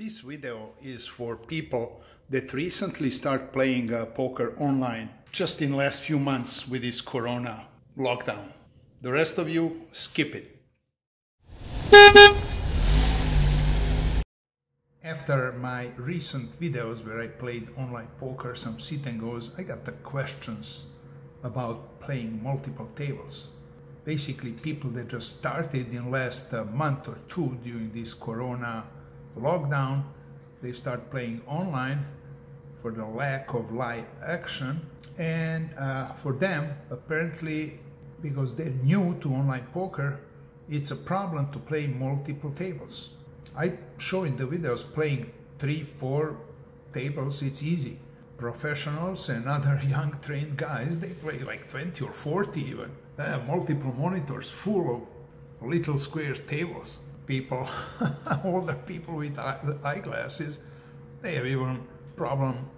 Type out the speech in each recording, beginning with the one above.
This video is for people that recently start playing uh, poker online just in last few months with this corona lockdown. The rest of you skip it. After my recent videos where I played online poker, some sit and goes, I got the questions about playing multiple tables. Basically people that just started in last uh, month or two during this corona lockdown, they start playing online for the lack of live action. And uh, for them, apparently, because they're new to online poker, it's a problem to play multiple tables. I show in the videos playing three, four tables, it's easy. Professionals and other young trained guys, they play like 20 or 40 even. Have multiple monitors full of little square tables people, older people with eyeglasses, they have even problem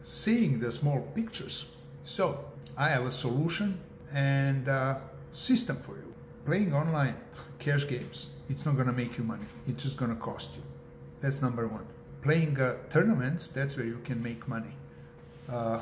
seeing the small pictures. So I have a solution and a system for you. Playing online cash games, it's not to make you money. It's just to cost you. That's number one. Playing uh, tournaments, that's where you can make money. Uh,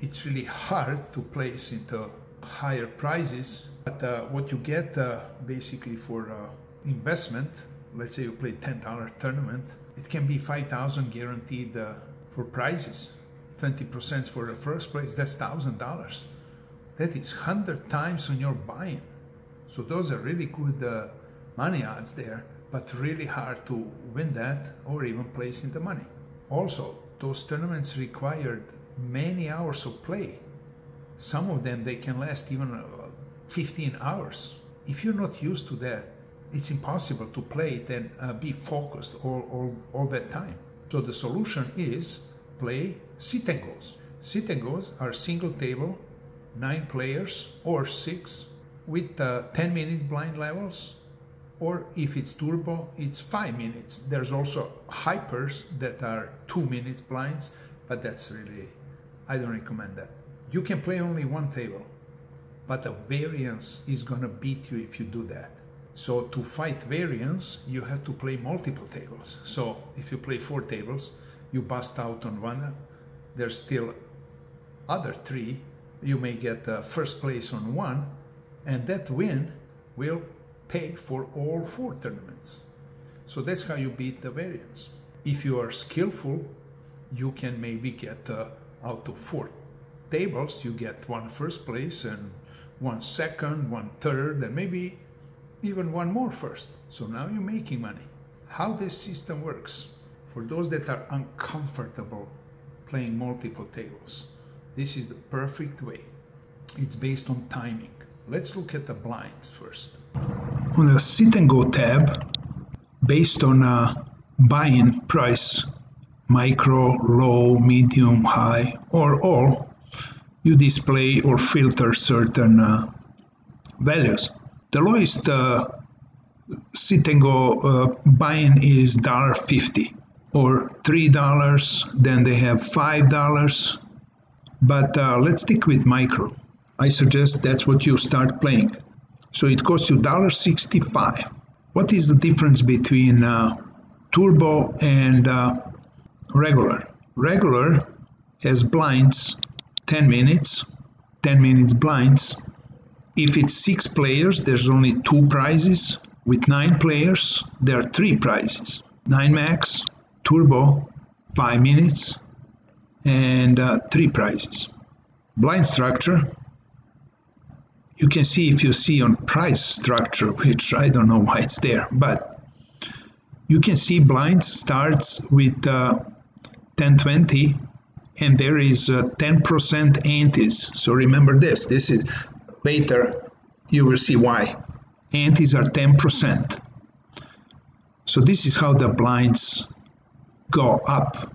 it's really hard to place into higher prizes, but uh, what you get uh, basically for uh, investment, let's say you play $10 tournament, it can be 5,000 guaranteed uh, for prizes. 20% for the first place, that's $1,000. That is 100 times on your buy-in. So those are really good uh, money odds there, but really hard to win that or even place in the money. Also, those tournaments required many hours of play. Some of them, they can last even uh, 15 hours. If you're not used to that, it's impossible to play it and uh, be focused all, all, all that time. So the solution is play sit and. Sit and are single table, nine players or six with uh, 10 minute blind levels or if it's turbo, it's five minutes. There's also hypers that are two minutes blinds, but that's really, I don't recommend that. You can play only one table, but the variance is gonna beat you if you do that. So to fight variance, you have to play multiple tables. So if you play four tables, you bust out on one, there's still other three, you may get uh, first place on one, and that win will pay for all four tournaments. So that's how you beat the variance. If you are skillful, you can maybe get uh, out of four tables, you get one first place and one second, one third, and maybe even one more first. So now you're making money. How this system works, for those that are uncomfortable playing multiple tables, this is the perfect way. It's based on timing. Let's look at the blinds first. On the sit and go tab, based on a buy-in price, micro, low, medium, high, or all, you display or filter certain uh, values. The lowest uh, sit and go uh, buying is $1.50 or $3, then they have $5. But uh, let's stick with micro. I suggest that's what you start playing. So it costs you $1.65. What is the difference between uh, turbo and uh, regular? Regular has blinds 10 minutes, 10 minutes blinds, if it's six players, there's only two prizes. With nine players, there are three prizes. Nine max, turbo, five minutes, and uh, three prizes. Blind structure, you can see if you see on price structure, which I don't know why it's there, but you can see blind starts with uh, 1020 and there is 10% uh, antes. So remember this, this is Later, you will see why. Antes are 10%. So this is how the blinds go up.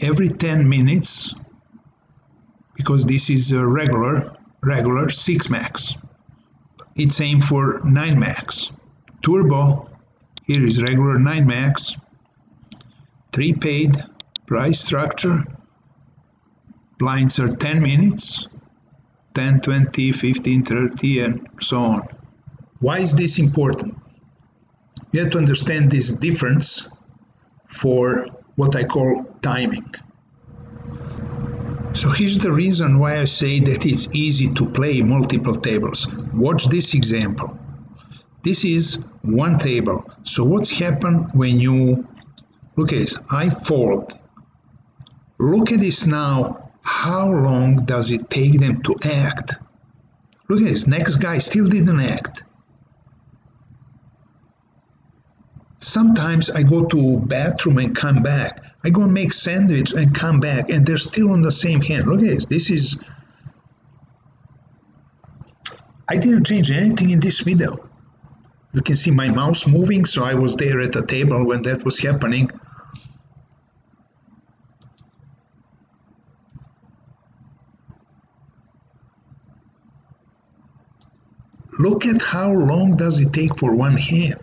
Every 10 minutes, because this is a regular, regular 6 max. It's aimed for 9 max. Turbo, here is regular 9 max. 3 paid, price structure. Blinds are 10 minutes. 10, 20, 15, 30, and so on. Why is this important? You have to understand this difference for what I call timing. So here's the reason why I say that it's easy to play multiple tables. Watch this example. This is one table. So what's happened when you look at this? I fold. Look at this now. How long does it take them to act? Look at this. Next guy still didn't act. Sometimes I go to bathroom and come back. I go and make sandwich and come back and they're still on the same hand. Look at this. This is I didn't change anything in this video. You can see my mouse moving, so I was there at the table when that was happening. Look at how long does it take for one hand.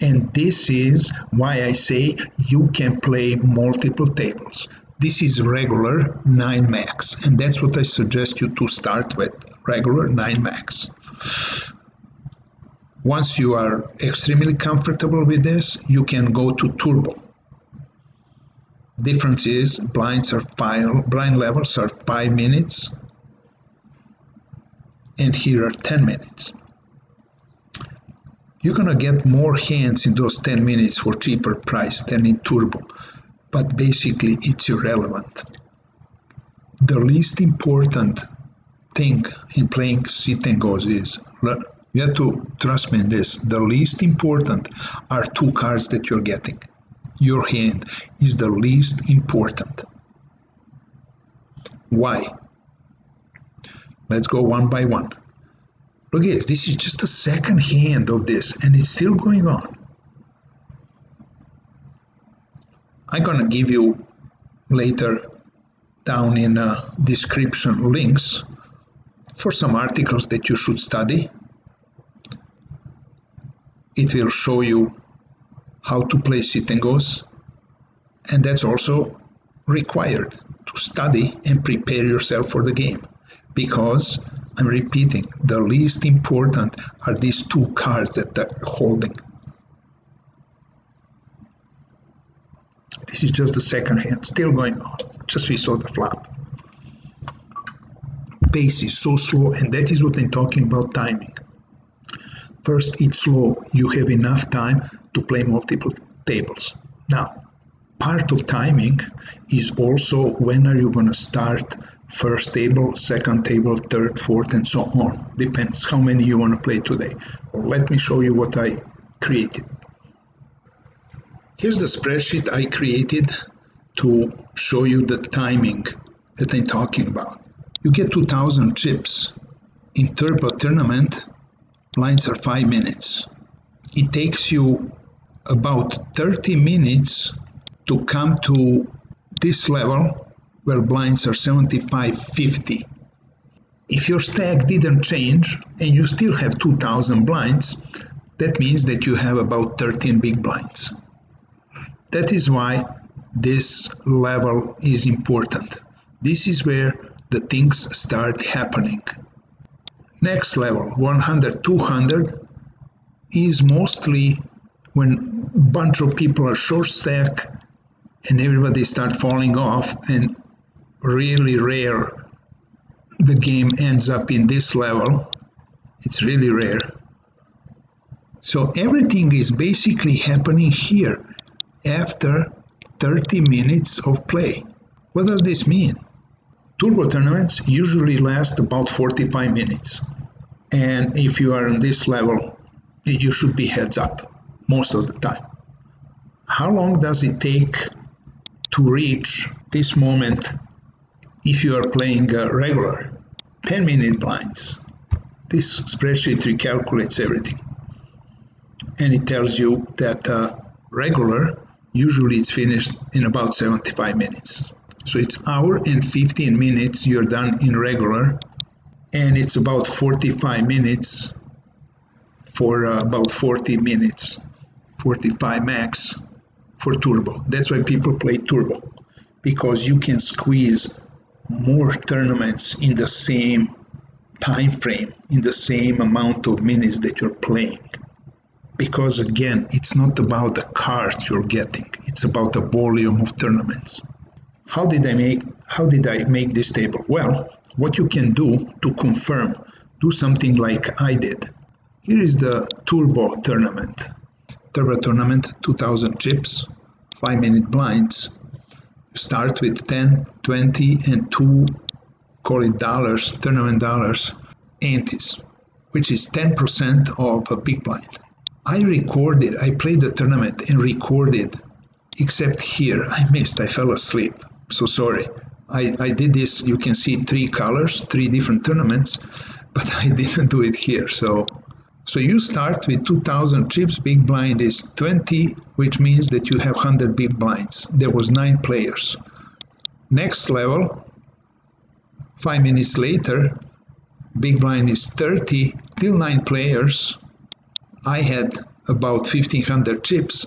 And this is why I say you can play multiple tables. This is regular 9 max, and that's what I suggest you to start with, regular 9 max. Once you are extremely comfortable with this, you can go to turbo. Difference is blinds are five, blind levels are 5 minutes, and here are 10 minutes you're gonna get more hands in those 10 minutes for cheaper price than in turbo but basically it's irrelevant. The least important thing in playing sit and goes is you have to trust me in this the least important are two cards that you're getting. Your hand is the least important. Why? Let's go one by one Look at this, this is just a second hand of this and it's still going on. I'm gonna give you later down in uh, description links for some articles that you should study. It will show you how to play sit and goes and that's also required to study and prepare yourself for the game because I'm repeating, the least important are these two cards that they're holding. This is just the second hand, still going on, just we saw the flop. Pace is so slow, and that is what I'm talking about timing. First, it's slow, you have enough time to play multiple tables. Now, part of timing is also when are you going to start first table, second table, third, fourth, and so on. Depends how many you want to play today. Let me show you what I created. Here's the spreadsheet I created to show you the timing that I'm talking about. You get 2000 chips. In Turbo Tournament, lines are 5 minutes. It takes you about 30 minutes to come to this level where blinds are 75-50. If your stack didn't change and you still have 2000 blinds, that means that you have about 13 big blinds. That is why this level is important. This is where the things start happening. Next level, 100, 200, is mostly when bunch of people are short stack and everybody start falling off and really rare the game ends up in this level. It's really rare. So everything is basically happening here after 30 minutes of play. What does this mean? Turbo tournaments usually last about 45 minutes. And if you are on this level, you should be heads up most of the time. How long does it take to reach this moment if you are playing uh, regular 10 minute blinds. This spreadsheet recalculates everything. And it tells you that uh, regular usually it's finished in about 75 minutes. So it's hour and 15 minutes you're done in regular and it's about 45 minutes for uh, about 40 minutes, 45 max for turbo. That's why people play turbo because you can squeeze more tournaments in the same time frame, in the same amount of minutes that you're playing. because again, it's not about the cards you're getting, it's about the volume of tournaments. How did I make how did I make this table? Well, what you can do to confirm, do something like I did. Here is the Turbo tournament. Turbo tournament 2000 chips, 5 minute blinds. Start with 10, 20 and 2 call it dollars, tournament dollars, antes, which is 10% of a big blind. I recorded, I played the tournament and recorded, except here I missed, I fell asleep. So sorry. I, I did this, you can see three colors, three different tournaments, but I didn't do it here. So so you start with 2000 chips, big blind is 20, which means that you have 100 big blinds. There was nine players. Next level, five minutes later, big blind is 30, still nine players. I had about 1500 chips,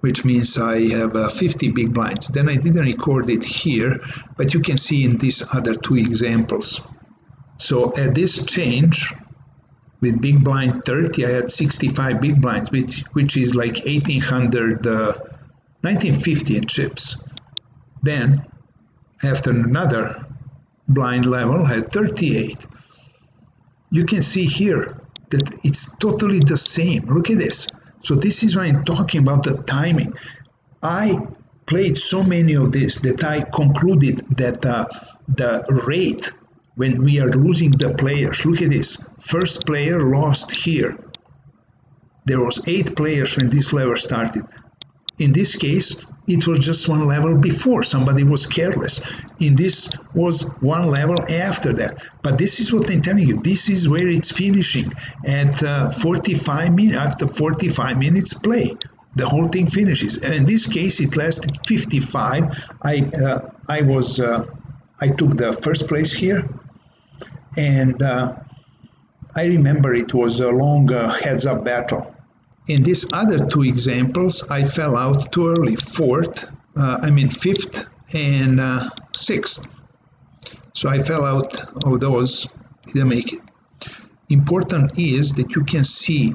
which means I have uh, 50 big blinds. Then I didn't record it here, but you can see in these other two examples. So at this change, with big blind 30, I had 65 big blinds, which, which is like 1800, uh, 1950 in chips. Then, after another blind level, I had 38. You can see here that it's totally the same. Look at this. So this is why I'm talking about the timing. I played so many of this that I concluded that uh, the rate when we are losing the players. Look at this. First player lost here. There was eight players when this level started. In this case, it was just one level before. Somebody was careless. In this was one level after that. But this is what I'm telling you. This is where it's finishing at uh, 45 minutes. After 45 minutes play, the whole thing finishes. And in this case, it lasted 55. I uh, I was uh, I took the first place here and uh, I remember it was a long uh, heads up battle. In these other two examples, I fell out too early, fourth, uh, I mean fifth and uh, sixth. So I fell out of those, didn't make it. Important is that you can see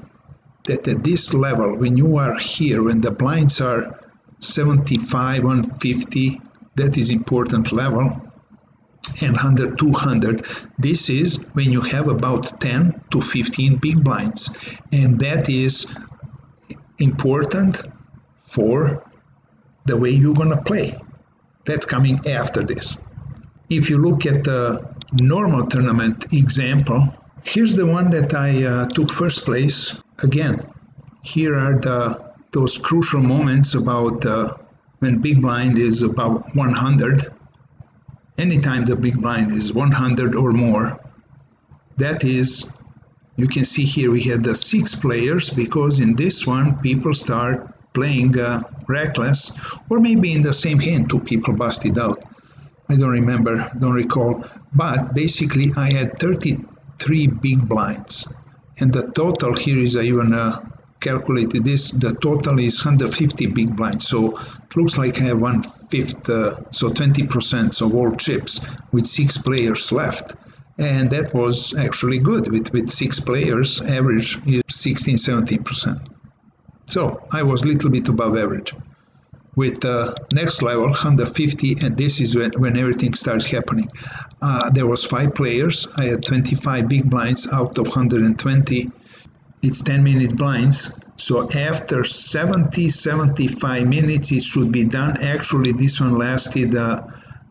that at this level, when you are here, when the blinds are 75, 150, that is important level, and under 200 this is when you have about 10 to 15 big blinds. And that is important for the way you're going to play. That's coming after this. If you look at the normal tournament example here's the one that i uh, took first place. Again here are the those crucial moments about uh, when big blind is about 100 anytime the big blind is 100 or more, that is, you can see here we had the six players because in this one people start playing uh, reckless or maybe in the same hand two people busted out. I don't remember, don't recall, but basically I had 33 big blinds and the total here is I even uh, calculated this, the total is 150 big blinds. So it looks like I have one fifth, uh, so 20% of all chips with six players left. And that was actually good. With, with six players, average is 16, 17%. So I was a little bit above average. With the uh, next level, 150, and this is when, when everything starts happening. Uh, there was five players. I had 25 big blinds out of 120 it's 10 minute blinds. So after 70, 75 minutes, it should be done. Actually, this one lasted uh,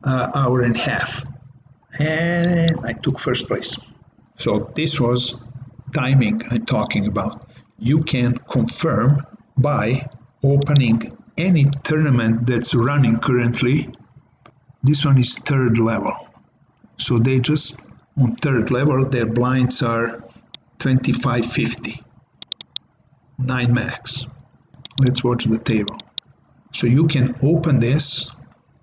uh, hour and a half. And I took first place. So this was timing I'm talking about. You can confirm by opening any tournament that's running currently. This one is third level. So they just on third level, their blinds are 2550 9 max let's watch the table. So you can open this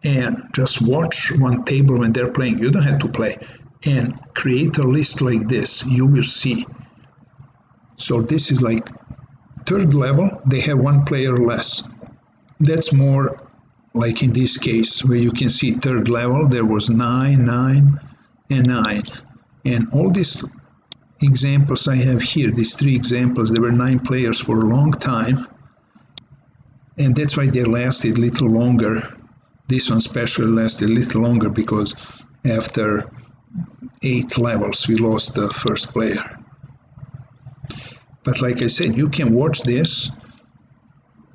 and just watch one table when they're playing. You don't have to play. And create a list like this. You will see. So this is like third level. They have one player less. That's more like in this case where you can see third level. There was 9 9 and 9 and all these examples I have here, these three examples, there were nine players for a long time. And that's why they lasted a little longer. This one especially lasted a little longer because after eight levels we lost the first player. But like I said, you can watch this,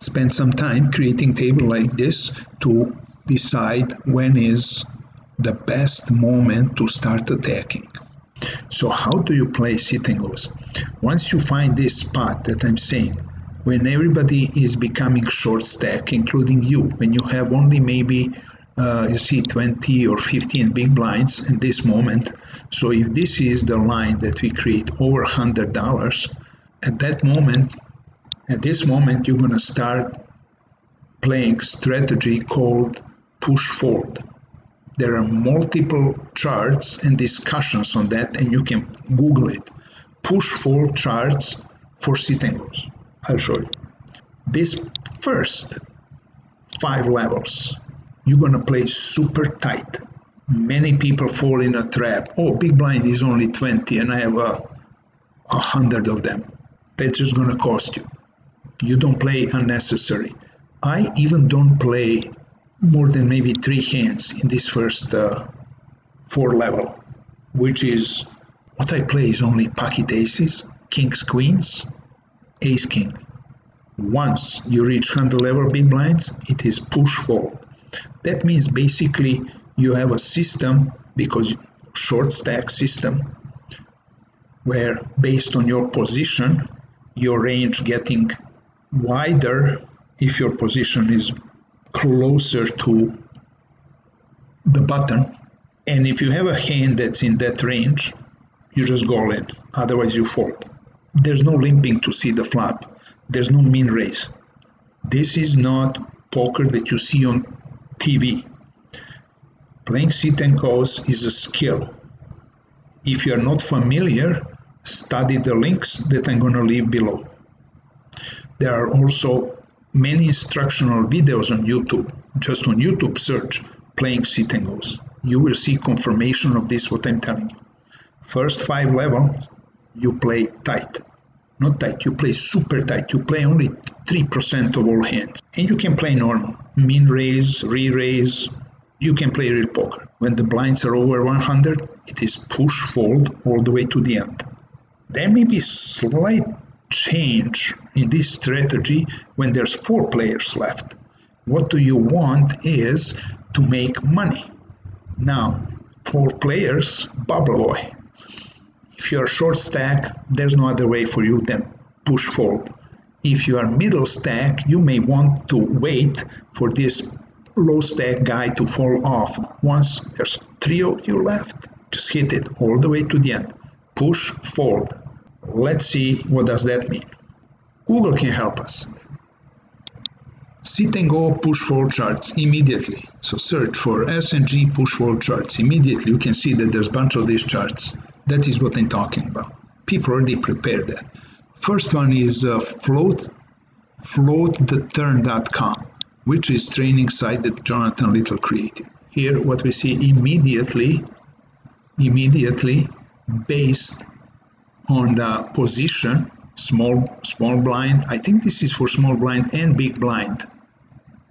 spend some time creating table like this to decide when is the best moment to start attacking. So how do you play sit and goes? Once you find this spot that I'm saying, when everybody is becoming short stack, including you, when you have only maybe uh, you see 20 or 15 big blinds in this moment. So if this is the line that we create over $100, at that moment, at this moment, you're going to start playing strategy called push fold. There are multiple charts and discussions on that, and you can Google it. Push fold charts for sit and goes. I'll show you. This first five levels, you're gonna play super tight. Many people fall in a trap. Oh, big blind is only 20 and I have a, a hundred of them. That's just gonna cost you. You don't play unnecessary. I even don't play more than maybe three hands in this first uh, four level, which is what I play is only pocket aces, kings, queens, ace, king. Once you reach 100 level big blinds, it is push fold. That means basically you have a system because short stack system where based on your position, your range getting wider if your position is closer to the button. And if you have a hand that's in that range, you just go all in. Otherwise, you fold. There's no limping to see the flop. There's no min raise. This is not poker that you see on TV. Playing sit and goes is a skill. If you are not familiar, study the links that I'm going to leave below. There are also many instructional videos on YouTube. Just on YouTube search playing sit and goes. You will see confirmation of this what I'm telling you. First five levels, you play tight. Not tight, you play super tight. You play only 3% of all hands. And you can play normal. Min raise, re-raise. You can play real poker. When the blinds are over 100, it is push fold all the way to the end. There may be slight change in this strategy when there's four players left. What do you want is to make money. Now, four players, bubble boy. If you are short stack, there's no other way for you than push fold. If you are middle stack, you may want to wait for this low stack guy to fall off. Once there's three of you left, just hit it all the way to the end. Push, fold. Let's see what does that mean. Google can help us. Sit and go push fold charts immediately. So search for SNG push fold charts. Immediately you can see that there's a bunch of these charts. That is what I'm talking about. People already prepared that. First one is uh, float floattheturn.com, which is training site that Jonathan Little created. Here what we see immediately immediately based on the position small small blind. I think this is for small blind and big blind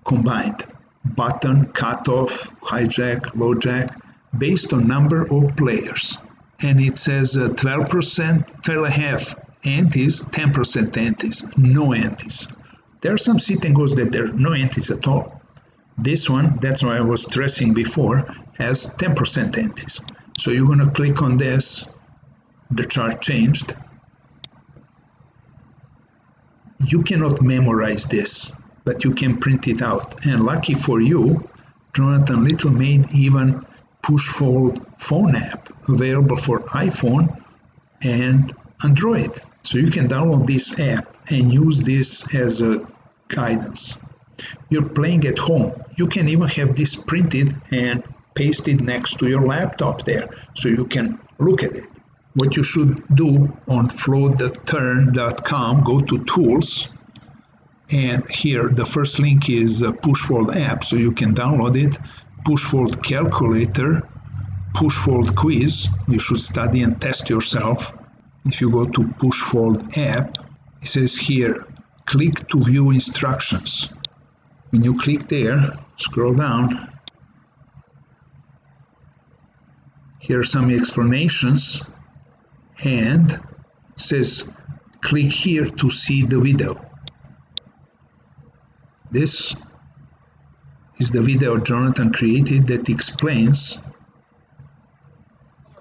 combined. Button cutoff hijack low jack based on number of players. And it says uh, 12% 12 and a half antes 10% antes no antes there are some sit and goes that there are no antes at all. This one that's why i was stressing before has 10% antes so you're going to click on this the chart changed. You cannot memorize this, but you can print it out. And lucky for you, Jonathan Little made even push-fold phone app available for iPhone and Android. So you can download this app and use this as a guidance. You're playing at home. You can even have this printed and pasted next to your laptop there so you can look at it what you should do on floattheturn.com, go to tools, and here the first link is uh, Pushfold app, so you can download it. Pushfold calculator, Pushfold quiz. You should study and test yourself. if you go to push fold app, it says here, click to view instructions. When you click there, scroll down, here are some explanations and says click here to see the video. This is the video Jonathan created that explains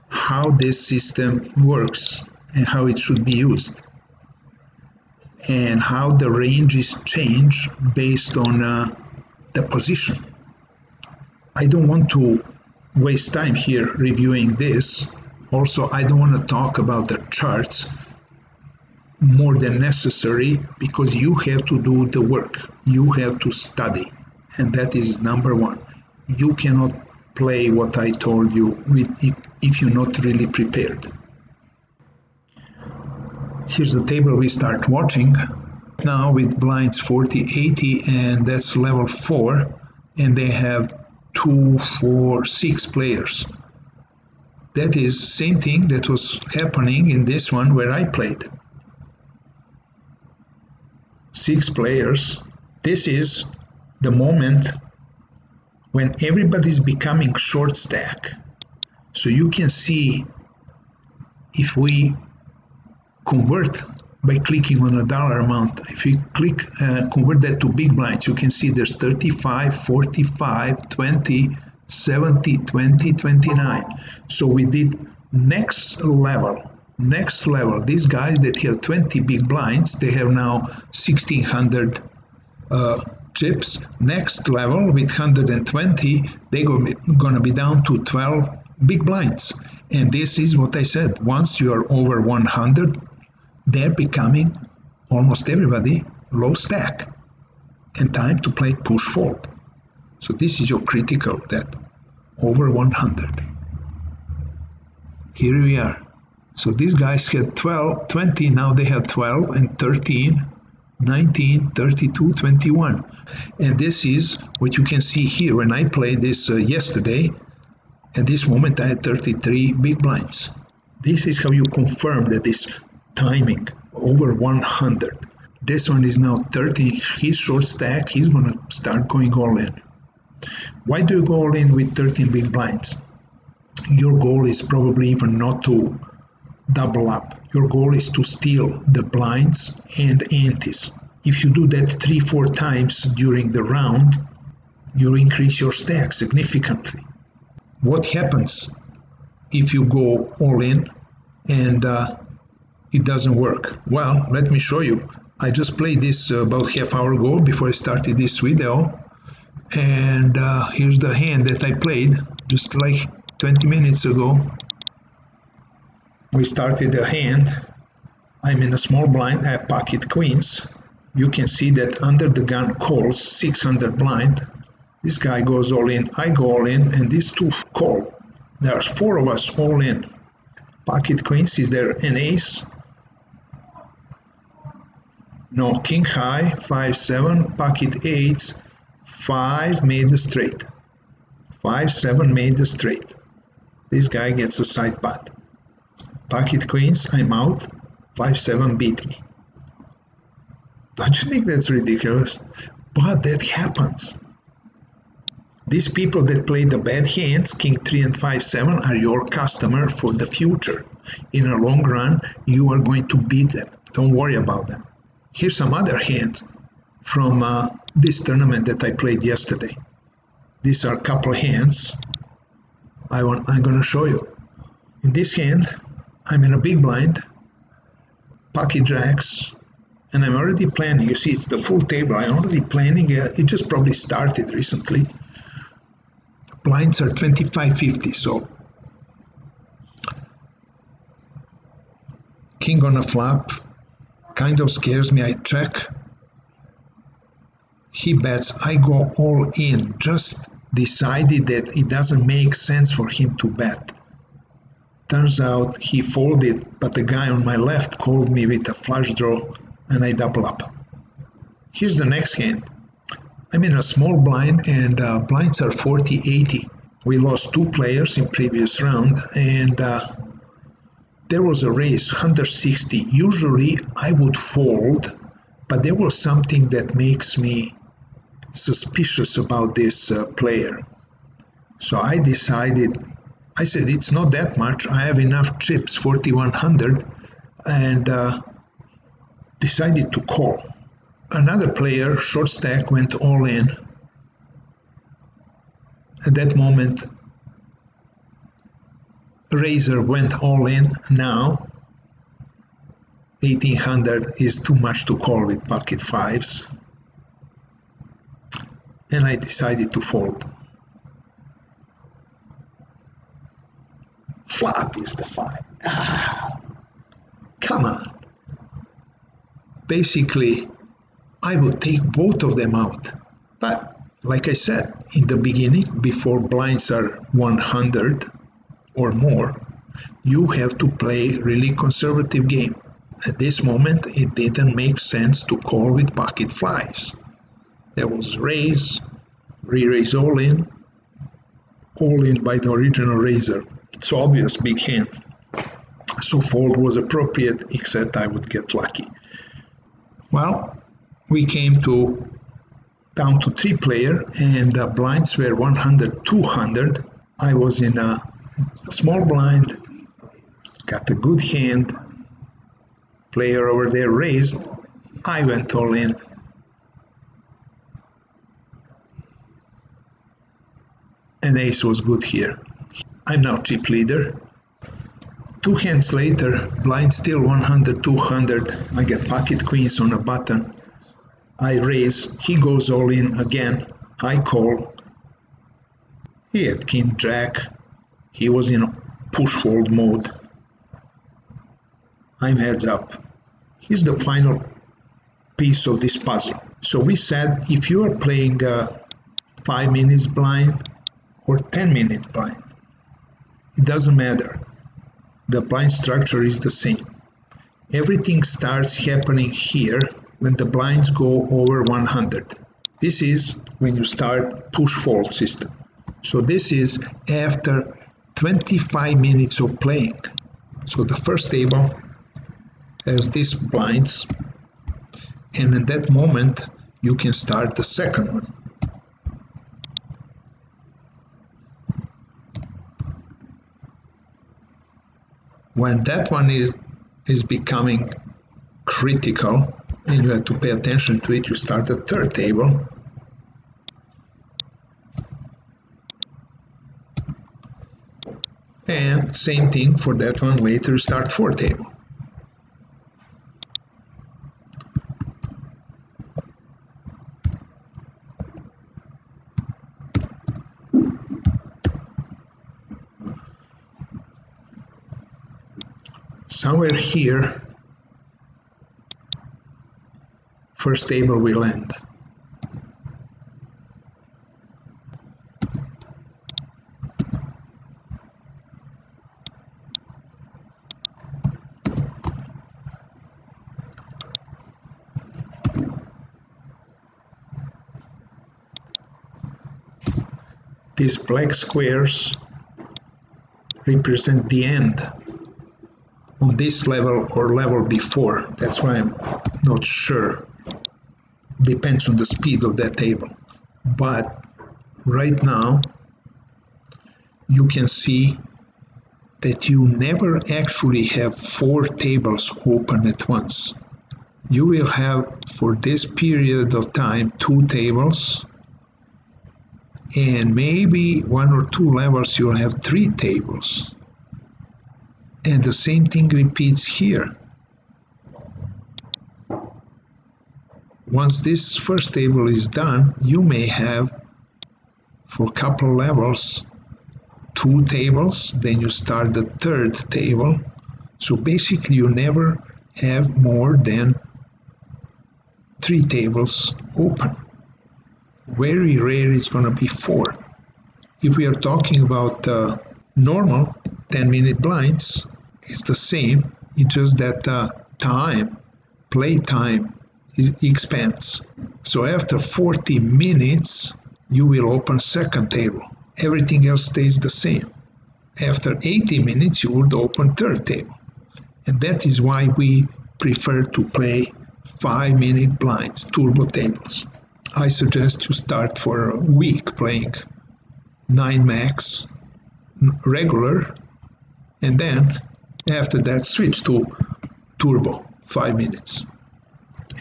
how this system works and how it should be used and how the ranges change based on uh, the position. I don't want to waste time here reviewing this. Also, I don't want to talk about the charts more than necessary because you have to do the work. You have to study. And that is number one. You cannot play what I told you with if you're not really prepared. Here's the table we start watching now with blinds 40 80 and that's level 4 and they have two four six players that is same thing that was happening in this one where I played six players this is the moment when everybody's becoming short stack so you can see if we convert by clicking on a dollar amount. If you click, uh, convert that to big blinds, you can see there's 35, 45, 20, 70, 20, 29. So we did next level, next level. These guys that have 20 big blinds, they have now 1600 uh, chips. Next level with 120, they're going to be down to 12 big blinds. And this is what I said. Once you are over 100, they're becoming almost everybody low stack and time to play push fold. So this is your critical that over 100. Here we are. So these guys had 12, 20, now they have 12 and 13, 19, 32, 21. And this is what you can see here when I played this uh, yesterday. At this moment I had 33 big blinds. This is how you confirm that this timing over 100. This one is now 30. He's short stack. He's going to start going all in. Why do you go all in with 13 big blinds? Your goal is probably even not to double up. Your goal is to steal the blinds and antes. If you do that three, four times during the round, you increase your stack significantly. What happens if you go all in and uh, it doesn't work. Well, let me show you. I just played this about half hour ago before I started this video. And uh, here's the hand that I played just like 20 minutes ago. We started the hand. I'm in a small blind, have pocket queens. You can see that under the gun calls 600 blind. This guy goes all in, I go all in, and these two call. There are four of us all in. Pocket queens, is there an ace? No, king high, 5 7, pocket 8, 5 made the straight. 5 7 made the straight. This guy gets a side pot. Pocket queens, I'm out. 5 7 beat me. Don't you think that's ridiculous? But that happens. These people that play the bad hands, king 3 and 5 7, are your customer for the future. In a long run, you are going to beat them. Don't worry about them. Here's some other hands from uh, this tournament that I played yesterday. These are a couple hands I want, I'm going to show you. In this hand, I'm in a big blind, pocket jacks, and I'm already planning. You see, it's the full table. I'm already planning. Uh, it just probably started recently. Blinds are 25.50, so king on a flop, kind of scares me. I check. He bets. I go all in. Just decided that it doesn't make sense for him to bet. Turns out he folded, but the guy on my left called me with a flush draw and I double up. Here's the next hand. I'm in a small blind and uh, blinds are 40 80. We lost two players in previous round and uh, there was a raise 160. Usually I would fold, but there was something that makes me suspicious about this uh, player. So I decided, I said, it's not that much. I have enough chips, 4100, and uh, decided to call. Another player, short stack, went all in. At that moment, Raiser went all in now. 1800 is too much to call with pocket fives. And I decided to fold. Flop is the five. Ah, come on. Basically, I would take both of them out. But like I said in the beginning, before blinds are 100, or more, you have to play really conservative game. At this moment, it didn't make sense to call with pocket fives. There was raise, re-raise all in, all in by the original raiser. It's obvious, big hand. So fold was appropriate, except I would get lucky. Well, we came to down to three player and the blinds were 100, 200. I was in a small blind, got a good hand, player over there raised, I went all in. And ace was good here. I'm now chip leader. Two hands later, blind still 100, 200. I get pocket queens on a button. I raise, he goes all in again. I call. He had king jack, he was in push fold mode. I'm heads up. He's the final piece of this puzzle. So we said if you are playing a 5 minutes blind or 10 minute blind, it doesn't matter. The blind structure is the same. Everything starts happening here when the blinds go over 100. This is when you start push fold system. So this is after 25 minutes of playing. So the first table has these blinds and in that moment you can start the second one. When that one is, is becoming critical and you have to pay attention to it, you start the third table. And same thing for that one later start for table somewhere here first table will end. These black squares represent the end on this level or level before. That's why I'm not sure. Depends on the speed of that table. But right now, you can see that you never actually have four tables open at once. You will have for this period of time two tables and maybe one or two levels you'll have three tables and the same thing repeats here. Once this first table is done you may have for a couple levels two tables then you start the third table. So basically you never have more than three tables open. Very rare it's going to be four. If we are talking about uh, normal 10 minute blinds, it's the same, it's just that uh, time, play time expands. So after 40 minutes, you will open second table. Everything else stays the same. After 80 minutes, you would open third table. And that is why we prefer to play five minute blinds, turbo tables. I suggest you start for a week playing 9 max regular and then after that switch to turbo 5 minutes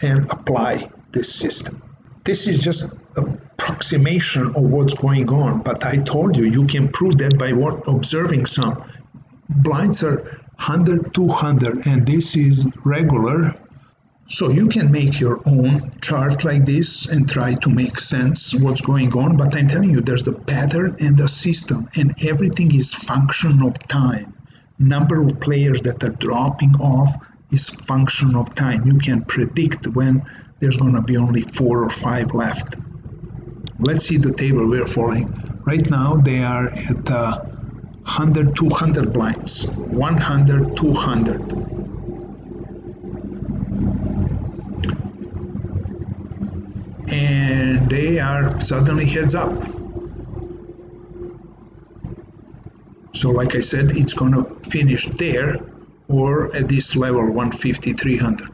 and apply this system. This is just approximation of what's going on, but I told you you can prove that by what observing some blinds are 100 200 and this is regular so you can make your own chart like this and try to make sense what's going on, but I'm telling you there's the pattern and the system and everything is function of time. Number of players that are dropping off is function of time. You can predict when there's going to be only four or five left. Let's see the table we're following. Right now they are at uh, 100, 200 blinds. 100, 200. and they are suddenly heads up. So like I said, it's going to finish there or at this level 150, 300.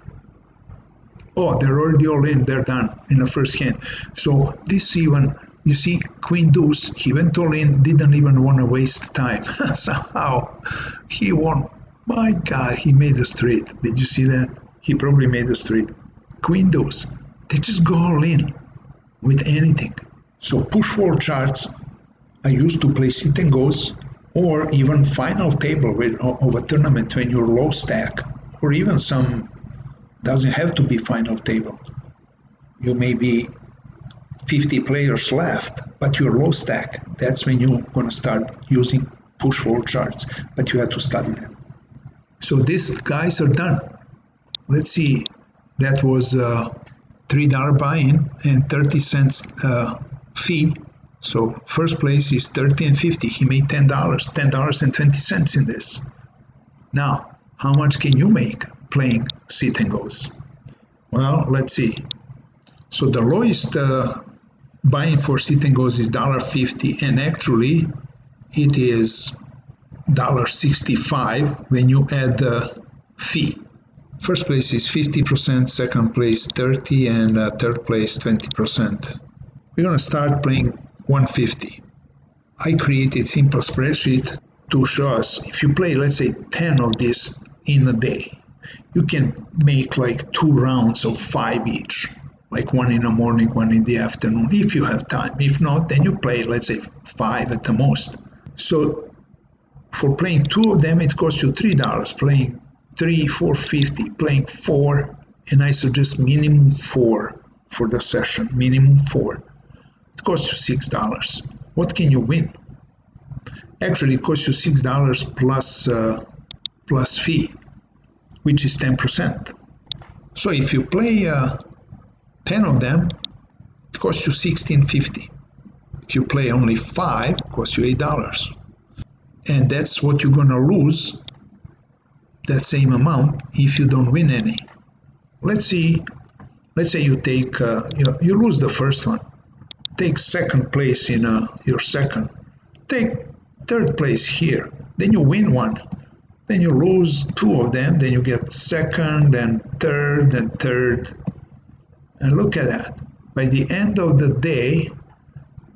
Oh, they're already all in, they're done in the first hand. So this even, you see, Queen Deuce, he went all in, didn't even want to waste time. Somehow he won. My God, he made a street. Did you see that? He probably made a street. Queen Deuce, they just go all in with anything. So push fold charts I used to play sit and goes or even final table with, of a tournament when you're low stack or even some doesn't have to be final table. You may be 50 players left, but you're low stack. That's when you're going to start using push fold charts, but you have to study them. So these guys are done. Let's see, that was uh, $3 buy-in and 30 cents uh, fee. So first place is 30 and 50. He made $10, $10.20 in this. Now, how much can you make playing sit and goes? Well, let's see. So the lowest uh, buying for sit and goes is $1.50 and actually it is $1.65 when you add the fee. First place is 50%, second place 30 and uh, third place 20%. We're going to start playing 150. I created simple spreadsheet to show us if you play let's say 10 of these in a day, you can make like two rounds of five each, like one in the morning, one in the afternoon, if you have time. If not, then you play let's say five at the most. So for playing two of them, it costs you three dollars. Playing three, four fifty, playing four, and I suggest minimum four for the session, minimum four. It costs you six dollars. What can you win? Actually, it costs you six dollars plus uh, plus fee, which is ten percent. So if you play uh, ten of them, it costs you sixteen fifty. If you play only five, it costs you eight dollars, and that's what you're gonna lose that same amount if you don't win any. Let's see, let's say you take, uh, you, you, lose the first one, take second place in uh, your second, take third place here, then you win one, then you lose two of them, then you get second, and third, and third. And look at that. By the end of the day,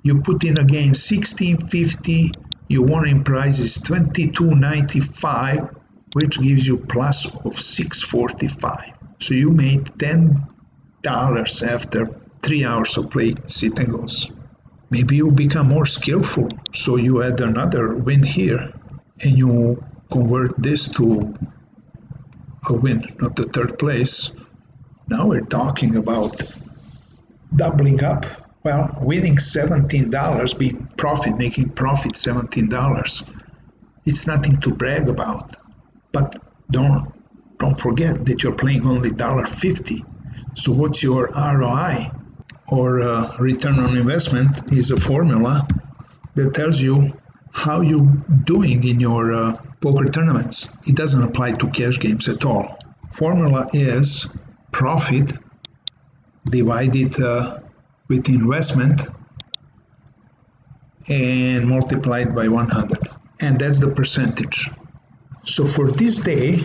you put in again 1650, you won in prizes 2295 which gives you plus of 645. So you made $10 after three hours of play sit and goes. Maybe you become more skillful, so you add another win here and you convert this to a win, not the third place. Now we're talking about doubling up. Well, winning $17, being profit, making profit $17. It's nothing to brag about. But don't don't forget that you're playing only $1.50. So what's your ROI or uh, return on investment is a formula that tells you how you're doing in your uh, poker tournaments. It doesn't apply to cash games at all. Formula is profit divided uh, with investment and multiplied by 100. And that's the percentage. So for this day,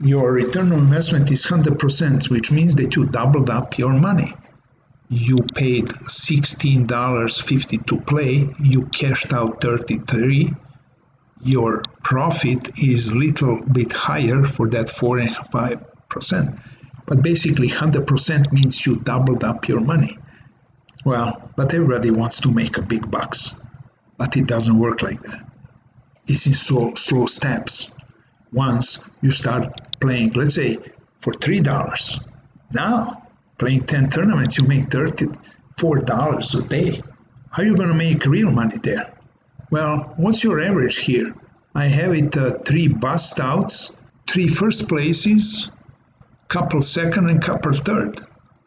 your return on investment is 100%, which means that you doubled up your money. You paid $16.50 to play, you cashed out 33 your profit is little bit higher for that 4.5%. But basically 100% means you doubled up your money. Well, but everybody wants to make a big bucks. But it doesn't work like that. It's in slow, slow steps. Once you start playing, let's say for $3, now playing 10 tournaments, you make $34 a day. How are you going to make real money there? Well, what's your average here? I have it uh, three bust outs, three first places, couple second and couple third.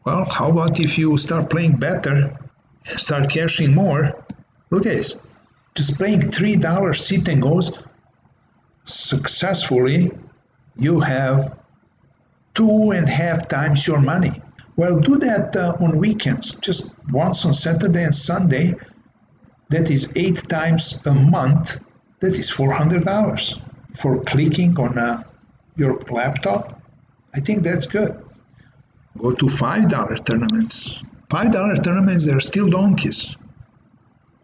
Well, how about if you start playing better, start cashing more? Look at this. Just playing three dollar sit and goes successfully, you have two and a half times your money. Well, do that uh, on weekends, just once on Saturday and Sunday that is eight times a month, that is $400 for clicking on uh, your laptop. I think that's good. Go to $5 tournaments. $5 tournaments, they're still donkeys.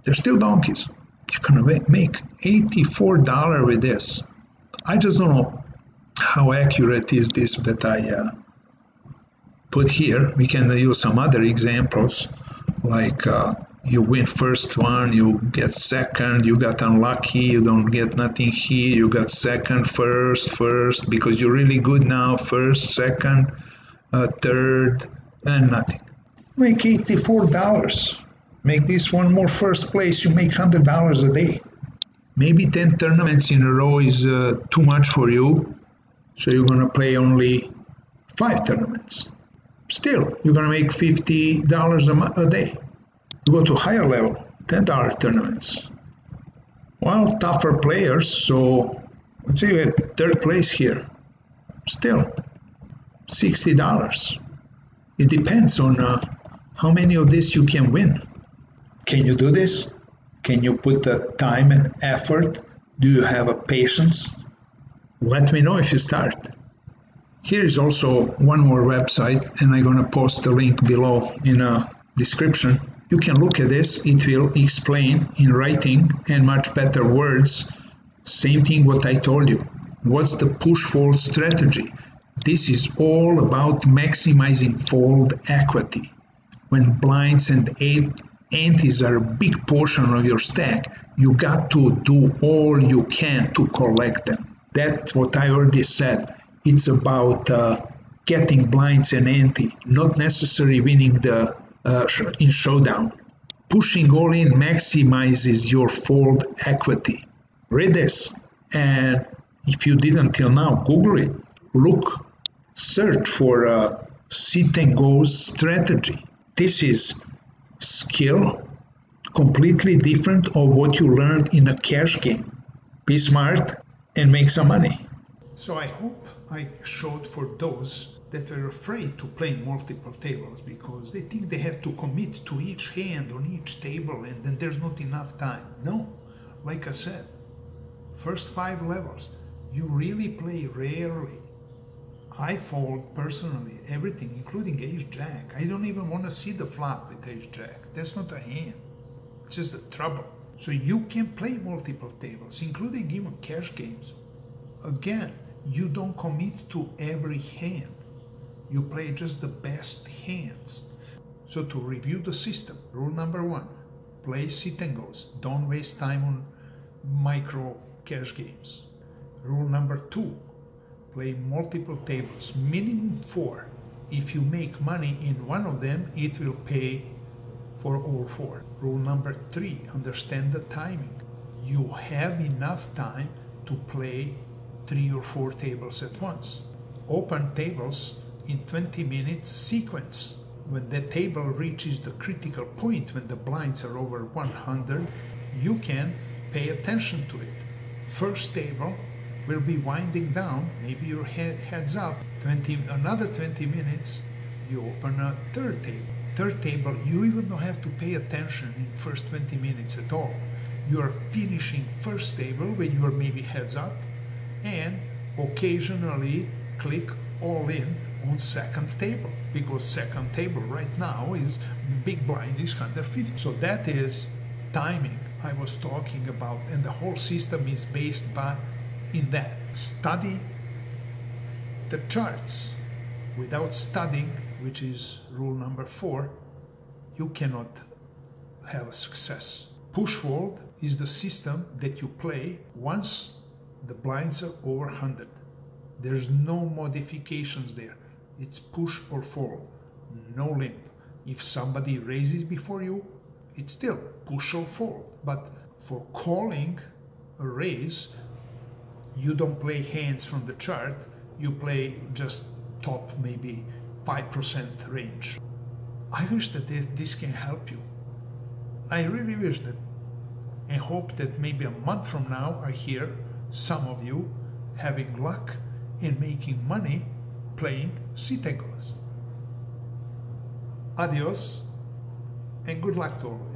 They're still donkeys. You can make $84 with this. I just don't know how accurate is this that I uh, put here. We can use some other examples like uh, you win first one, you get second, you got unlucky, you don't get nothing here, you got second, first, first, because you're really good now, first, second, uh, third, and nothing. Make $84. Make this one more first place, you make $100 a day. Maybe 10 tournaments in a row is uh, too much for you, so you're gonna play only five tournaments. Still, you're gonna make $50 a, day you go to higher level, $10 tournaments. Well, tougher players, so let's say you had third place here. Still, $60. It depends on uh, how many of this you can win. Can you do this? Can you put the time and effort? Do you have a patience? Let me know if you start. Here is also one more website, and I'm going to post the link below in a description you can look at this, it will explain in writing and much better words. Same thing what I told you. What's the push fold strategy? This is all about maximizing fold equity. When blinds and antes are a big portion of your stack, you got to do all you can to collect them. That's what I already said. It's about uh, getting blinds and ante, not necessarily winning the uh, in showdown. Pushing all in maximizes your fold equity. Read this, and if you didn't till now, Google it. Look, search for a sit and go strategy. This is skill completely different of what you learned in a cash game. Be smart and make some money. So I hope I showed for those that were afraid to play multiple tables because they think they have to commit to each hand on each table and then there's not enough time. No, like I said, first five levels, you really play rarely. I fold personally everything, including ace jack. I don't even want to see the flop with ace jack. That's not a hand. It's just a trouble. So you can play multiple tables, including even cash games. Again, you don't commit to every hand you play just the best hands. So to review the system, rule number one, play sit and goes. Don't waste time on micro cash games. Rule number two, play multiple tables, minimum four. If you make money in one of them, it will pay for all four. Rule number three, understand the timing. You have enough time to play three or four tables at once. Open tables in 20 minutes sequence. When the table reaches the critical point, when the blinds are over 100, you can pay attention to it. First table will be winding down, maybe your head heads up, 20, another 20 minutes, you open a third table. Third table, you even don't have to pay attention in first 20 minutes at all. You are finishing first table when you are maybe heads up, and occasionally click all in on second table because second table right now is big blind is 150. So that is timing I was talking about and the whole system is based by in that. Study the charts. Without studying, which is rule number four, you cannot have a success. Push fold is the system that you play once the blinds are over 100. There's no modifications there. It's push or fold, no limp. If somebody raises before you, it's still push or fold. But for calling a raise, you don't play hands from the chart, you play just top maybe 5% range. I wish that this, this can help you. I really wish that and hope that maybe a month from now I hear some of you having luck in making money playing sit and goes. Adios and good luck to all.